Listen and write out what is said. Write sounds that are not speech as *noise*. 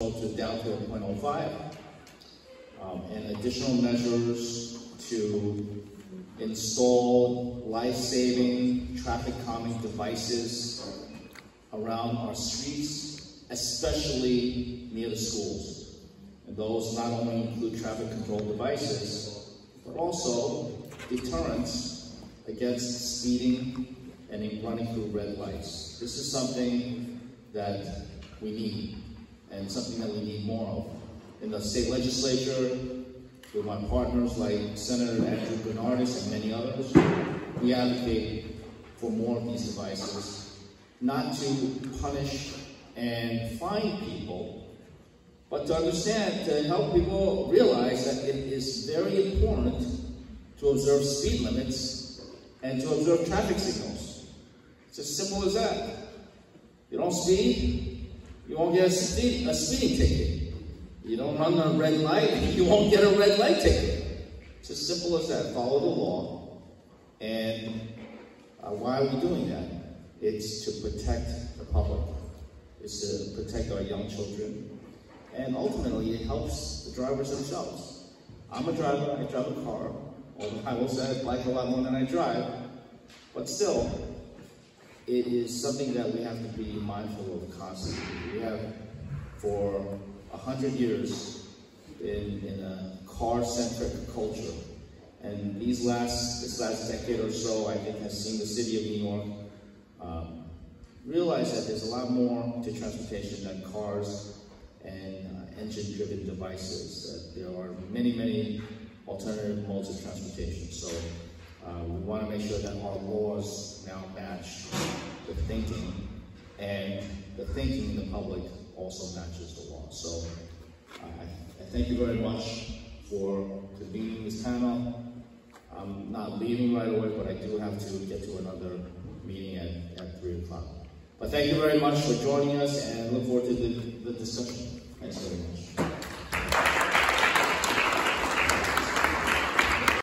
to down to a 0.05. Um, and additional measures to install life-saving traffic calming devices around our streets, especially near the schools. And those not only include traffic control devices, but also deterrence against speeding and running through red lights. This is something that we need and something that we need more of. In the state legislature, with my partners like Senator Andrew Gounardes and many others, we advocate for more of these devices, not to punish and fine people, but to understand, to help people realize that it is very important to observe speed limits and to observe traffic signals. It's as simple as that. You don't speed, you won't get a, speed, a speeding ticket. You don't run a red light, *laughs* you won't get a red light ticket. It's as simple as that. Follow the law. And uh, why are we doing that? It's to protect the public. It's to protect our young children. And ultimately, it helps the drivers themselves. I'm a driver, I drive a car. I will say I like a lot more than I drive. But still, it is something that we have to be mindful of constantly. We have, for a hundred years, been in a car-centric culture. And these last, this last decade or so, I think, has seen the city of New York um, realize that there's a lot more to transportation than cars and uh, engine-driven devices. That there are many, many alternative modes of transportation. So uh, we want to make sure that our laws now thinking, and the thinking in the public also matches the law. So I, I thank you very much for convening this panel. I'm not leaving right away, but I do have to get to another meeting at, at 3 o'clock. But thank you very much for joining us and look forward to the, the discussion. Thanks very much.